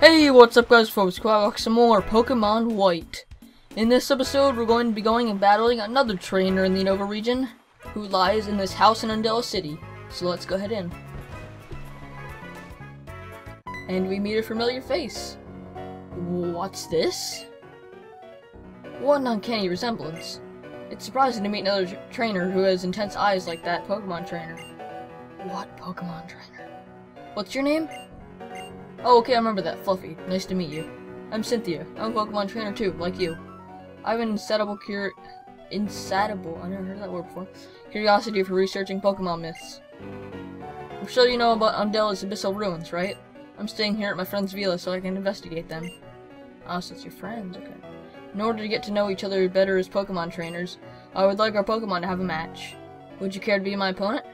Hey, what's up guys, folks? Quack some more Pokemon White. In this episode, we're going to be going and battling another trainer in the Unova region, who lies in this house in Undella City. So let's go head in. And we meet a familiar face. What's this? What an uncanny resemblance. It's surprising to meet another trainer who has intense eyes like that Pokemon trainer. What Pokemon trainer? What's your name? Oh, okay, I remember that. Fluffy. Nice to meet you. I'm Cynthia. I'm a Pokemon trainer too, like you. I have an insatiable cur- insatiable, I never heard that word before, curiosity for researching Pokemon myths. I'm sure you know about Undella's abyssal ruins, right? I'm staying here at my friend's villa so I can investigate them. Ah, so it's your friends, okay. In order to get to know each other better as Pokemon trainers, I would like our Pokemon to have a match. Would you care to be my opponent?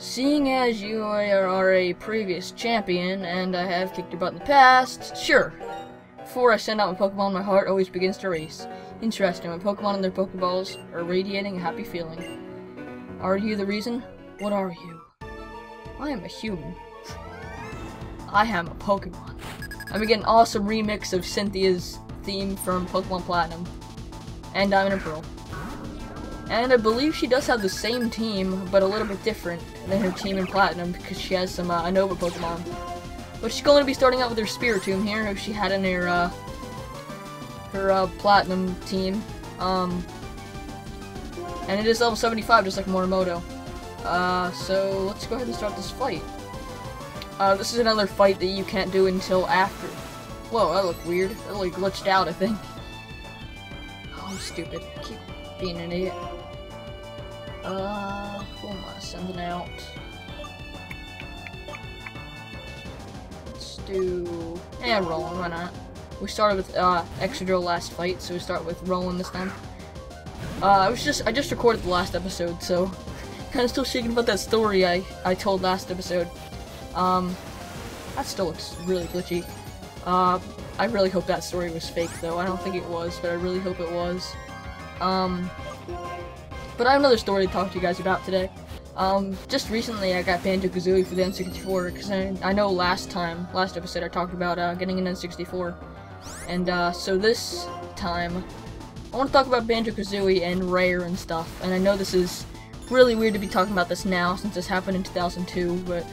Seeing as you are a previous champion, and I have kicked your butt in the past, sure. Before I send out my Pokemon, my heart always begins to race. Interesting, my Pokemon and their Pokeballs are radiating a happy feeling. Are you the reason? What are you? I am a human. I am a Pokemon. I'm getting an awesome remix of Cynthia's theme from Pokemon Platinum and Diamond and Pearl. And I believe she does have the same team, but a little bit different than her team in Platinum because she has some uh, Unova Pokemon. But she's going to be starting out with her Spiritomb here, who she had in her uh, her uh, Platinum team. Um, and it is level 75, just like Morimoto. Uh, so let's go ahead and start this fight. Uh, this is another fight that you can't do until after. Whoa, that looked weird. That like glitched out, I think. Oh, stupid. Keep being an idiot. Uh, who am I sending out? Let's do... Eh, Roland, why not? We started with, uh, Excadrill last fight, so we start with Roland this time. Uh, I was just, I just recorded the last episode, so kind of still shaking about that story I, I told last episode. Um, that still looks really glitchy. Uh, I really hope that story was fake, though. I don't think it was, but I really hope it was. Um, but I have another story to talk to you guys about today. Um, just recently I got Banjo-Kazooie for the N64, because I, I know last time, last episode I talked about, uh, getting an N64. And, uh, so this time, I want to talk about Banjo-Kazooie and Rare and stuff, and I know this is really weird to be talking about this now, since this happened in 2002, but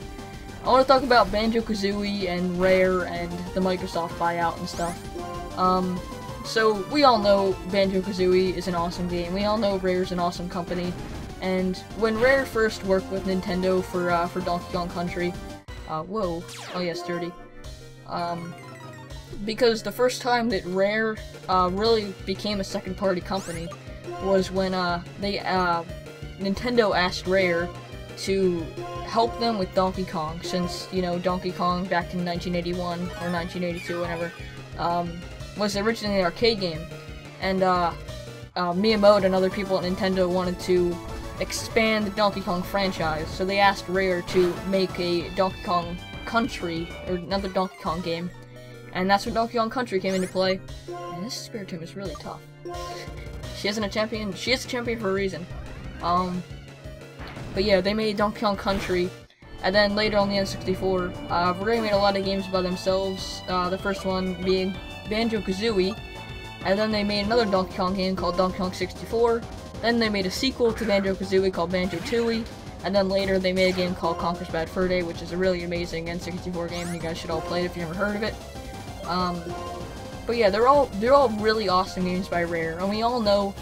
I want to talk about Banjo-Kazooie and Rare and the Microsoft buyout and stuff. Um, so, we all know Banjo-Kazooie is an awesome game. We all know Rare's an awesome company. And when Rare first worked with Nintendo for, uh, for Donkey Kong Country, uh, whoa, oh yes, dirty. Um, because the first time that Rare, uh, really became a second-party company was when, uh, they, uh, Nintendo asked Rare to help them with Donkey Kong, since, you know, Donkey Kong back in 1981 or 1982, whenever, um, was originally an arcade game. And, uh, uh, Miyamoto and other people at Nintendo wanted to expand the Donkey Kong franchise, so they asked Rare to make a Donkey Kong Country, or another Donkey Kong game. And that's when Donkey Kong Country came into play. And this Spiritomb is really tough. She isn't a champion, she is a champion for a reason. Um, but yeah, they made Donkey Kong Country, and then later on the N64, uh, Rare made a lot of games by themselves. Uh, the first one being Banjo-Kazooie, and then they made another Donkey Kong game called Donkey Kong 64. Then they made a sequel to Banjo-Kazooie called Banjo-Tooie, and then later they made a game called Conker's Bad Fur Day, which is a really amazing N64 game. You guys should all play it if you never heard of it. Um, but yeah, they're all they're all really awesome games by Rare, and we all know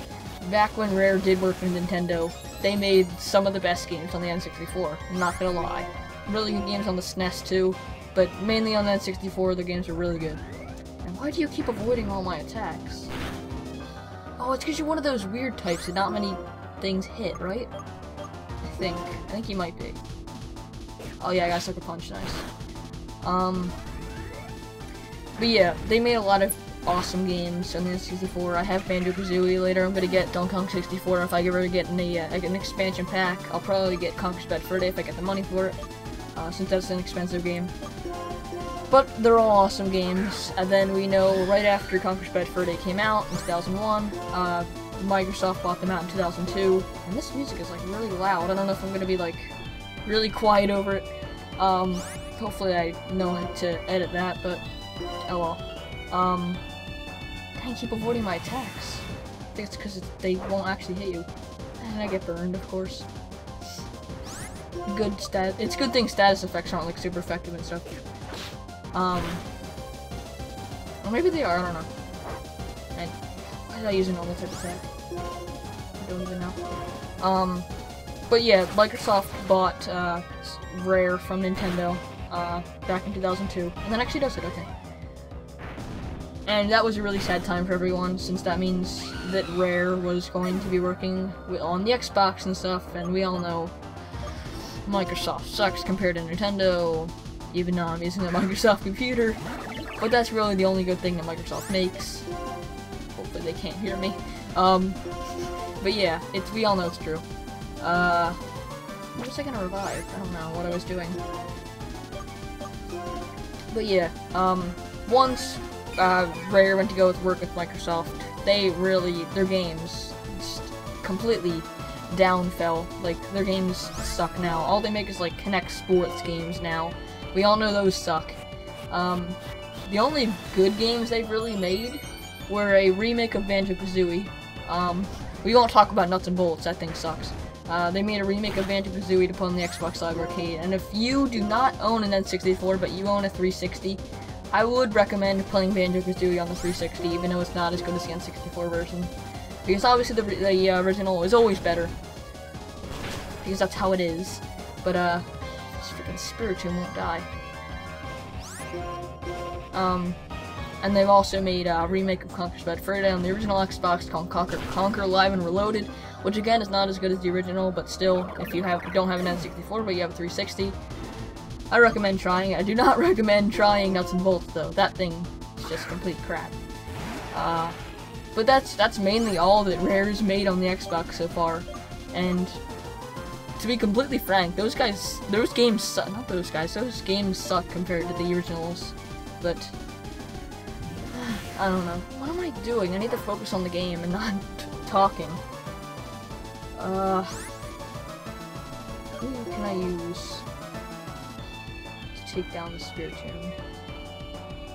back when Rare did work for Nintendo, they made some of the best games on the N64. I'm not gonna lie, really good games on the SNES too, but mainly on the N64, the games are really good. And why do you keep avoiding all my attacks? Oh, it's because you're one of those weird types that not many things hit, right? I think. I think you might be. Oh yeah, I got Sucker Punch, nice. Um, but yeah, they made a lot of awesome games on the N64. I have Banjo-Kazooie later. I'm gonna get Donkey Kong 64 if I ever get an, uh, an expansion pack. I'll probably get Conker's Bad Day if I get the money for it, uh, since that's an expensive game. But they're all awesome games. And then we know right after Conker's Bad Fur Day came out in 2001, uh, Microsoft bought them out in 2002. And this music is like really loud. I don't know if I'm gonna be like really quiet over it. Um, hopefully I know how to edit that, but oh well. Um, dang, keep avoiding my attacks. I think it's because they won't actually hit you. And I get burned, of course. Good stat. It's good thing status effects aren't like super effective and stuff. Um, or maybe they are. I don't know. And why did I use a normal type attack? I don't even know. Um, but yeah, Microsoft bought uh, Rare from Nintendo uh, back in 2002, and then actually does it. Okay. And that was a really sad time for everyone, since that means that Rare was going to be working on the Xbox and stuff, and we all know Microsoft sucks compared to Nintendo, even though I'm using a Microsoft computer. But that's really the only good thing that Microsoft makes. Hopefully they can't hear me. Um, but yeah, it's we all know it's true. Uh, what was I gonna revive? I don't know what I was doing. But yeah, um, once uh, Rare went to go with work with Microsoft, they really, their games just completely down fell. Like, their games suck now. All they make is, like, Kinect sports games now. We all know those suck. Um, the only good games they've really made were a remake of Banjo-Kazooie. Um, we won't talk about Nuts and Bolts, that thing sucks. Uh, they made a remake of Banjo-Kazooie to put on the Xbox Live Arcade, and if you do not own an N64, but you own a 360, I would recommend playing Banjo-Kazooie on the 360, even though it's not as good as the N64 version. Because obviously the, the uh, original is always better. Because that's how it is. But, uh, freaking Spiritomb won't die. Um, and they've also made a remake of Conker's Bad Fur Day on the original Xbox called Conker, Conker Live and Reloaded, which again is not as good as the original, but still, if you have don't have an N64 but you have a 360, I recommend trying it. I do not recommend trying Nuts and Bolts though. That thing is just complete crap. Uh, but that's that's mainly all that Rare's made on the Xbox so far, and to be completely frank, those guys, those games suck. Not those guys. Those games suck compared to the originals, but I don't know. What am I doing? I need to focus on the game and not talking. Uh, who can I use to take down the Spiritomb?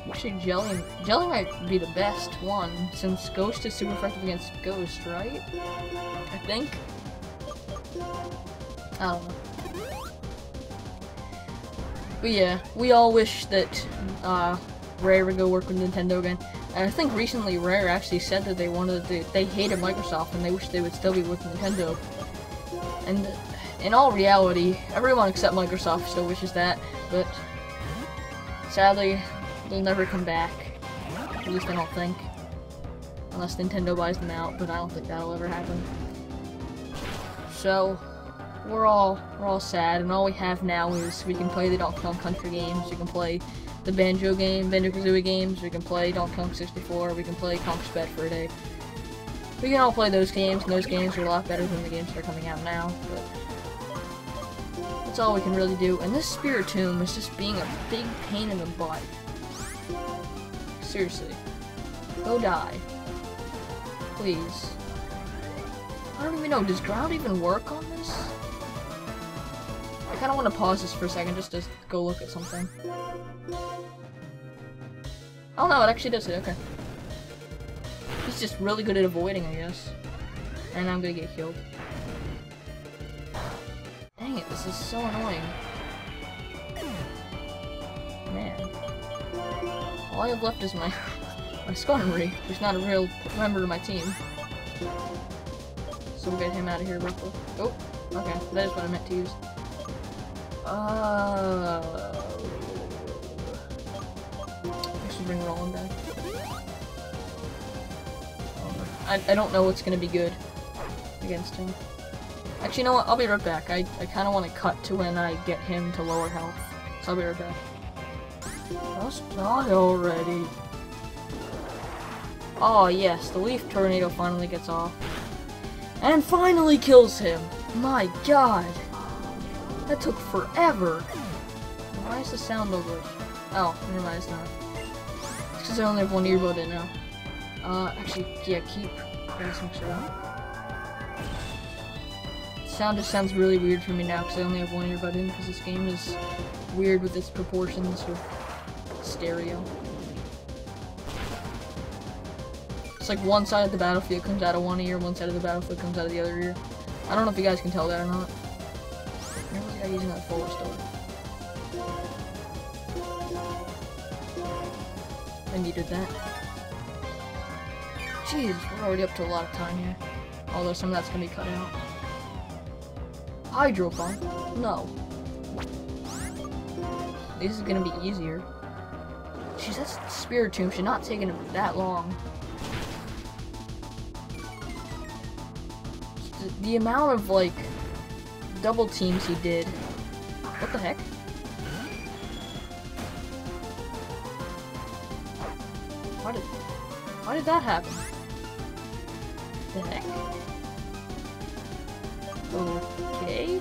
Actually, Jelly, Jelly might be the best one, since Ghost is super effective against Ghost, right? I think? Don't know. But yeah, we all wish that uh, Rare would go work with Nintendo again. And I think recently Rare actually said that they wanted to, they hated Microsoft and they wish they would still be with Nintendo. And in all reality, everyone except Microsoft still wishes that, but sadly, they'll never come back. At least I don't think. Unless Nintendo buys them out, but I don't think that'll ever happen. So, we're all we're all sad, and all we have now is we can play the Donkey Kong Country games, we can play the Banjo game, Banjo-Kazooie games, we can play Donkey Kong 64, we can play Conker's for a Day. We can all play those games, and those games are a lot better than the games that are coming out now, but that's all we can really do. And this Spiritomb is just being a big pain in the butt. Seriously. Go die. Please. I don't even know, does ground even work on this? I kinda wanna pause this for a second just to go look at something. Oh no, it actually does it, okay. He's just really good at avoiding, I guess. And I'm gonna get killed. Dang it, this is so annoying. Man. All I have left is my, my Skarmory, who's not a real member of my team. So we'll get him out of here real quick. Oh, okay, that is what I meant to use. Uh, I should bring Roland back. I, I don't know what's gonna be good against him. Actually, you know what? I'll be right back. I, I kind of want to cut to when I get him to lower health. So I'll be right back. Just die already. Oh yes, the Leaf Tornado finally gets off. And finally kills him! My god! That took forever! Why is the sound over? Oh, never mind, it's not. It's because I only have one earbud in now. Uh, actually, yeah, keep pressing so. sound just sounds really weird for me now because I only have one earbud in because this game is weird with its proportions with stereo. It's like one side of the battlefield comes out of one ear, one side of the battlefield comes out of the other ear. I don't know if you guys can tell that or not. Guy using that full restore? I needed that. Jeez, we're already up to a lot of time here. Although some of that's gonna be cut out. Hydro pump? No. This is gonna be easier. Jeez, that Spiritomb should not taking that long. The amount of, like, double teams he did. What the heck? Why did, why did that happen? The heck? Okay.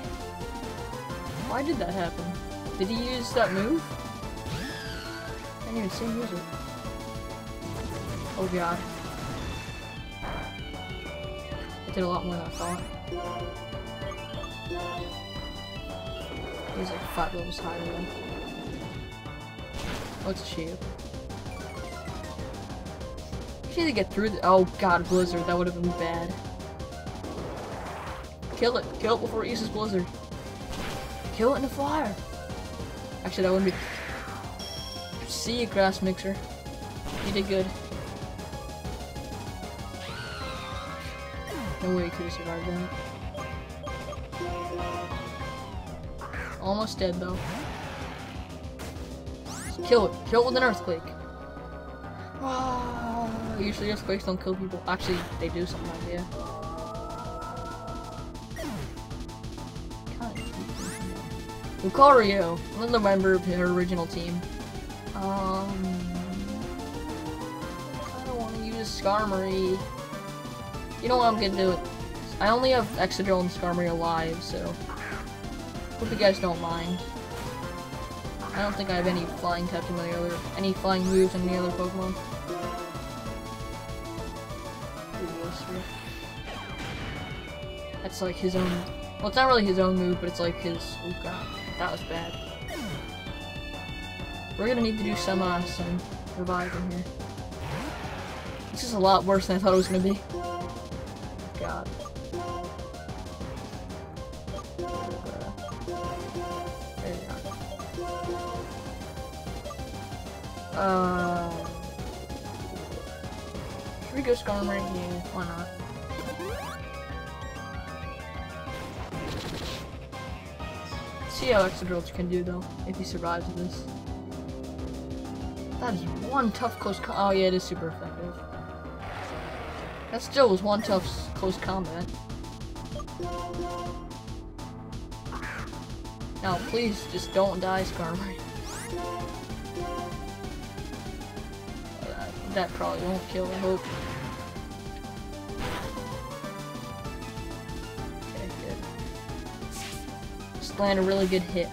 Why did that happen? Did he use that move? I didn't even see him use it. Oh god. It did a lot more than I thought. He's like five levels higher than. Oh, it's a shield. You need to get through the- Oh god, Blizzard, that would have been bad. Kill it. Kill it before it uses Blizzard. Kill it in the fire. Actually, that wouldn't be... See you, Grass Mixer. You did good. No way you could have survived that. Almost dead, though. Just kill it. Kill it with an earthquake. Ah, usually earthquakes don't kill people. Actually, they do sometimes, yeah. Lucario, another member of her original team. Um, I don't want to use Skarmory. You know what I'm gonna do? I only have Excadrill and Skarmory alive, so hope you guys don't mind. I don't think I have any flying types in any other, any flying moves in any other Pokemon. That's like his own. Well, it's not really his own move, but it's like his. Oh god. That was bad. We're gonna need to do some, uh, some reviving here. This is a lot worse than I thought it was gonna be. God. Uh, should we go Skarmory? here? why not? see how Excadrill can do though, if he survives this. That is one tough close Oh yeah, it is super effective. That still was one tough close combat. Now please, just don't die, Skarmory. That probably won't kill, I hope. land a really good hit.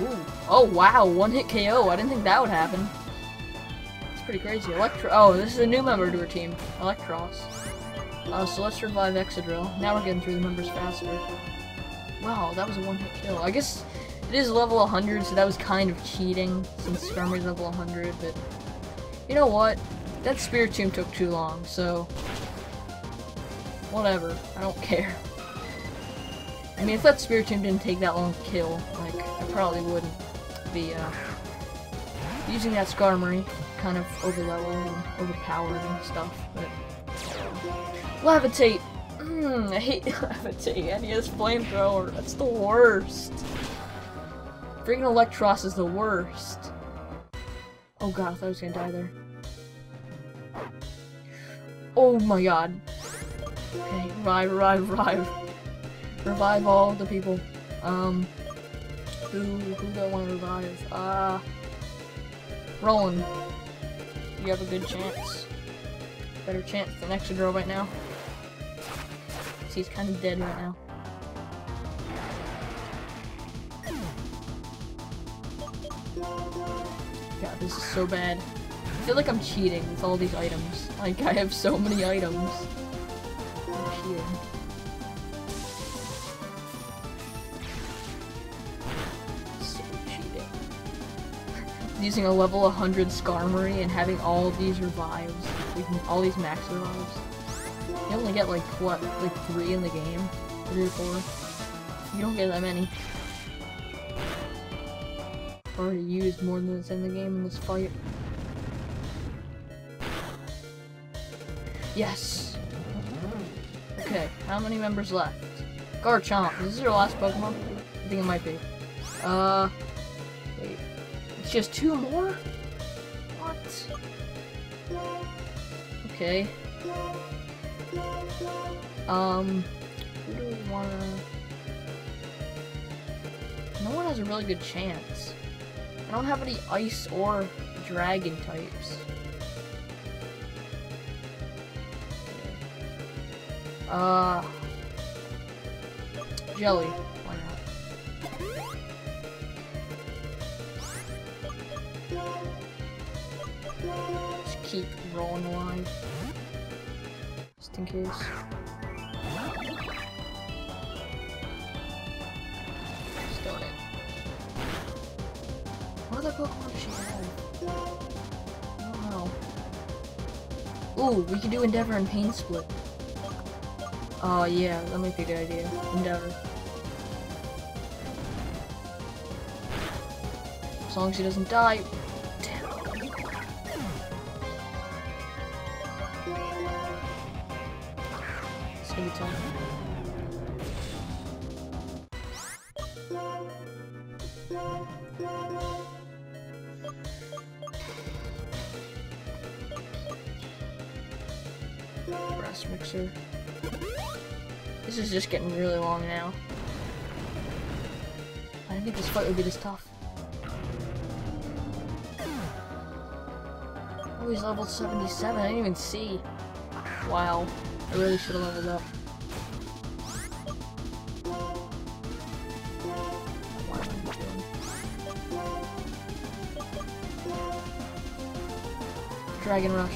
Ooh. Oh wow, one hit KO. I didn't think that would happen. It's pretty crazy. Electro oh, this is a new member to our team. Eelektross. Uh, so let's revive Excadrill. Now we're getting through the members faster. Wow, that was a one hit kill. I guess it is level 100, so that was kind of cheating since Skarmory's level 100, but you know what? That Spiritomb took too long, so... Whatever. I don't care. I mean, if that Spiritomb didn't take that long to kill, like, I probably wouldn't be, uh... Using that Skarmory, kind of overleveled and overpowered and stuff, but... Levitate! Mmm, I hate he has Flamethrower. That's the worst. Freaking Eelektross is the worst. Oh god, I thought I was gonna die there. Oh my god. Okay, revive, revive, revive. Revive all the people. Um, who, who do I want to revive? Uh, Roland. You have a good chance. Better chance than Excadrill right now. He's kind of dead right now. God, this is so bad I feel like I'm cheating with all these items. Like, I have so many items. I'm cheating. So cheating. Using a level 100 Skarmory and having all these revives. All these max revives. You only get like, what, like three in the game? Three or four? You don't get that many. Already used more than is in the game in this fight. Yes! Okay, how many members left? Garchomp, is this your last Pokemon? I think it might be. Uh, wait. It's just two more? What? Okay. Um, who do we wanna... No one has a really good chance. I don't have any ice or dragon types. Uh, jelly. Why not? Just keep rolling alive. In case. Still it. What other Pokemon does she have? Don't know. Ooh, we could do Endeavor and Pain Split. Oh yeah, that might be a good idea. Endeavor. As long as he doesn't die. Grass mixer. This is just getting really long now. I didn't think this fight would be this tough. Oh, he's level 77. I didn't even see. Wow. I really should have leveled up. Dragon Rush.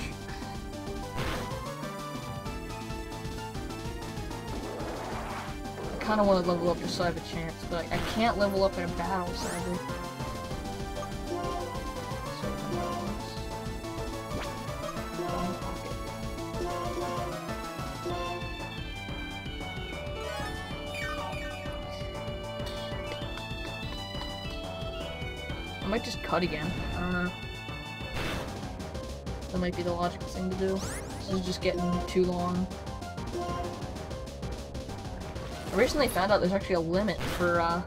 I kind of want to level up have a chance, but I can't level up in a battle, sadly. I might just cut again. I don't know. That might be the logical thing to do. This is just getting too long. I recently found out there's actually a limit for uh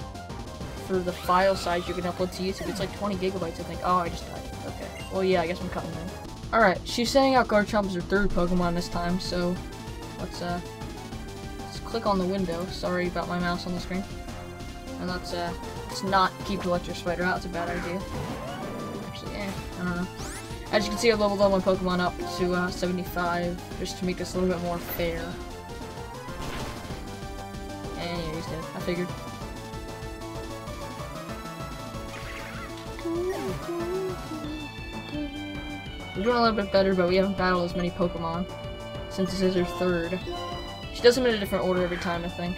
for the file size you can upload to YouTube. It's like 20 gigabytes, I think. Oh, I just died. Okay. Well, yeah, I guess I'm cutting then. Alright, she's saying out Garchomp is her third Pokemon this time, so let's uh let's click on the window. Sorry about my mouse on the screen. And let's uh let's not keep Electro Spider out, it's a bad idea. Actually, eh, I don't know. As you can see, I leveled all my Pokemon up to uh, 75, just to make this a little bit more fair. And yeah, he's dead. I figured. We're doing a little bit better, but we haven't battled as many Pokemon since this is her third. She does them in a different order every time, I think.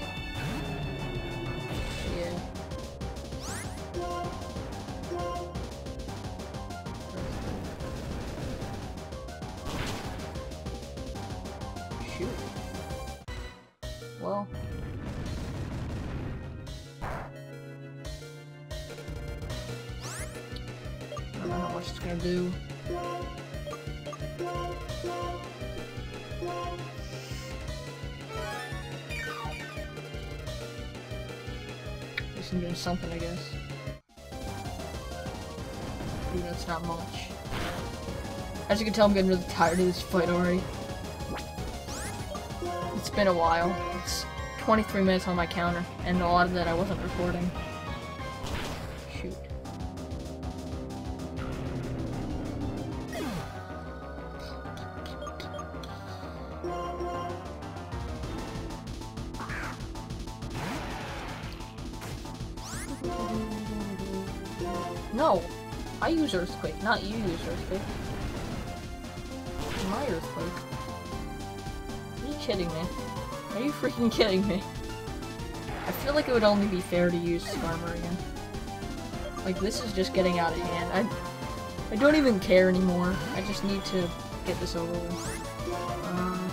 Doing something, I guess. Even it's not much. As you can tell, I'm getting really tired of this fight already. It's been a while. It's 23 minutes on my counter, and a lot of that I wasn't recording. Earthquake, not you use Earthquake. Earthquake. Are you kidding me? Are you freaking kidding me? I feel like it would only be fair to use Skarmory again. Like, this is just getting out of hand. I, I don't even care anymore. I just need to get this over with. Um.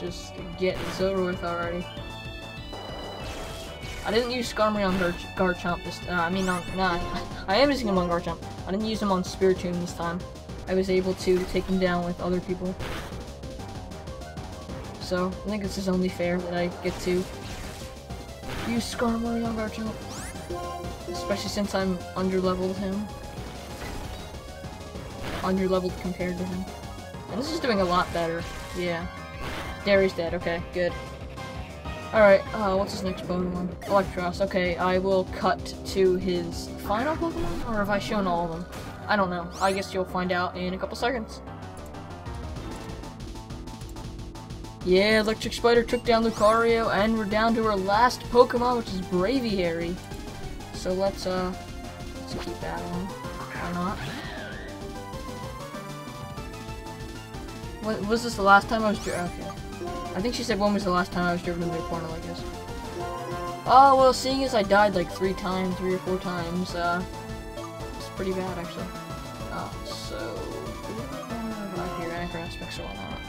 Just get this over with already. I didn't use Skarmory on Gar Garchomp this uh, I mean, on, nah, I am using him on Garchomp. I didn't use him on Spiritomb this time. I was able to take him down with other people. So, I think this is only fair that I get to use Skarmory on Garchomp. Especially since I'm under-leveled him. Under-leveled compared to him. And this is doing a lot better. Yeah. Derry's dead, okay, good. Alright, uh, what's his next Pokemon? Eelektross. Okay, I will cut to his final Pokemon, or have I shown all of them? I don't know. I guess you'll find out in a couple seconds. Yeah, Electric Spider took down Lucario, and we're down to our last Pokemon, which is Braviary. So let's, uh, let's keep battling. Why not? What, was this the last time I was... Okay. I think she said when was the last time I was driven into a corner like this. Oh, well, seeing as I died like three times, three or four times, uh, it's pretty bad, actually. Oh, so... Not here, anchor aspects or whatnot.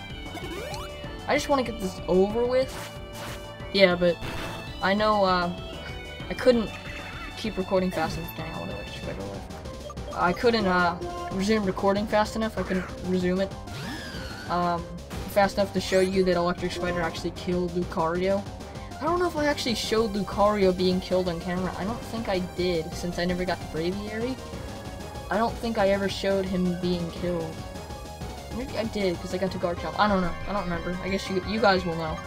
I just want to get this over with. Yeah, but I know, uh, I couldn't keep recording fast enough. Dang, I want to I couldn't, uh, resume recording fast enough. I couldn't resume it. Um, fast enough to show you that Electric Spider actually killed Lucario. I don't know if I actually showed Lucario being killed on camera. I don't think I did, since I never got the Braviary. I don't think I ever showed him being killed. Maybe I did, because I got to Garchomp. I don't know. I don't remember. I guess you you guys will know.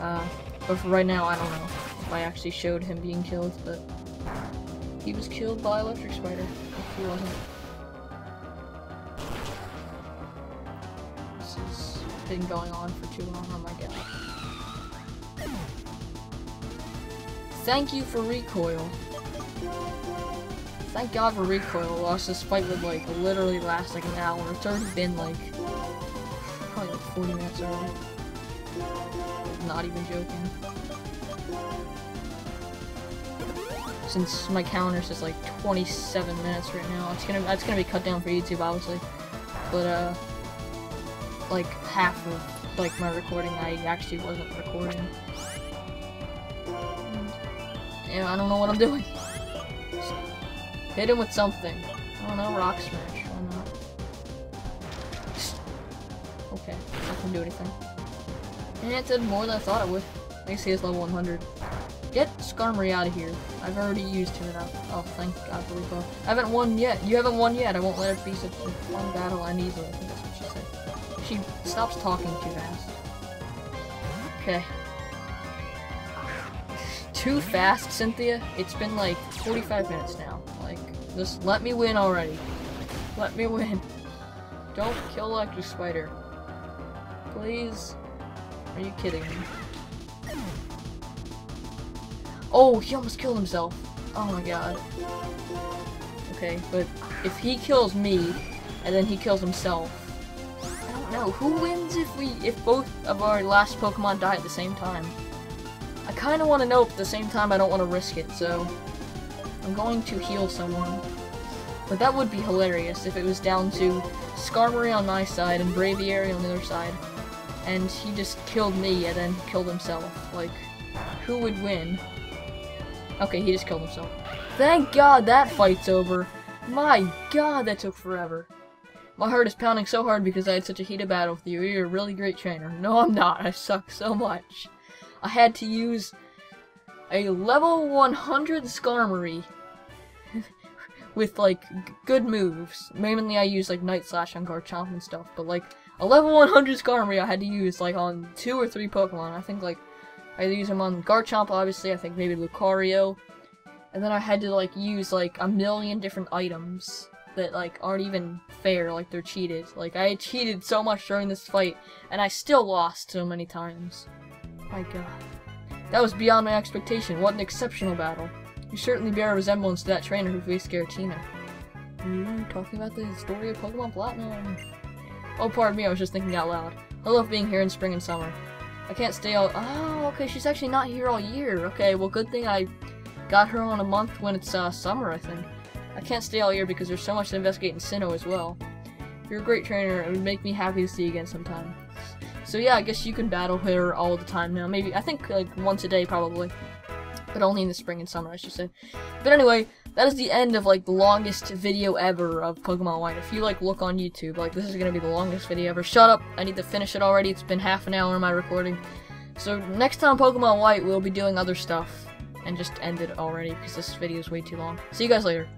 Uh, but for right now, I don't know if I actually showed him being killed, but he was killed by Electric Spider. If he wasn't. Been going on for too long. Oh my god. Thank you for recoil. Thank god for recoil, else this fight would like literally last like an hour. It's already been like probably like 40 minutes already. Not even joking. Since my counter says like 27 minutes right now, it's gonna it's gonna be cut down for YouTube obviously. But uh like half of like my recording I actually wasn't recording. And I don't know what I'm doing. hit him with something. I don't know, rock smash. Why not? Okay, not gonna do anything. And it did more than I thought it would. I see it's level 100. Get Skarmory out of here. I've already used him enough. Oh, thank God for. I haven't won yet. You haven't won yet. I won't let it be such a fun battle. I need to she stops talking too fast. Okay. Too fast, Cynthia? It's been like 45 minutes now. Like, just let me win already. Let me win. Don't kill Electric Spider. Please? Are you kidding me? Oh, he almost killed himself. Oh my god. Okay, but if he kills me, and then he kills himself, no, who wins if we if both of our last Pokemon die at the same time? I kind of want to know, but at the same time I don't want to risk it, so I'm going to heal someone. But that would be hilarious if it was down to Skarmory on my side and Braviary on the other side. And he just killed me and then killed himself. Like, who would win? Okay, he just killed himself. Thank God that fight's over. My God, that took forever. My heart is pounding so hard because I had such a heated battle with you. You're a really great trainer. No, I'm not. I suck so much. I had to use a level 100 Skarmory with, like, good moves. Mainly I use, like, Night Slash on Garchomp and stuff, but, like, a level 100 Skarmory I had to use, like, on two or three Pokemon. I think, like, I use them on Garchomp, obviously. I think maybe Lucario. And then I had to, like, use, like, a million different items that like aren't even fair, like they're cheated. Like I cheated so much during this fight, and I still lost so many times. My god. That was beyond my expectation. What an exceptional battle. You certainly bear a resemblance to that trainer who faced Giratina. Ooh, talking about the story of Pokemon Platinum. Oh, pardon me, I was just thinking out loud. I love being here in spring and summer. I can't stay all- Oh, okay, she's actually not here all year. Okay, well, good thing I got her on a month when it's uh, summer, I think. I can't stay all year because there's so much to investigate in Sinnoh as well. You're a great trainer. It would make me happy to see you again sometime. So yeah, I guess you can battle her all the time now. Maybe, I think like once a day probably. But only in the spring and summer, I should say. But anyway, that is the end of like the longest video ever of Pokemon White. If you like look on YouTube, like this is gonna be the longest video ever. Shut up! I need to finish it already. It's been half an hour of my recording. So next time Pokemon White, we'll be doing other stuff and just end it already because this video is way too long. See you guys later.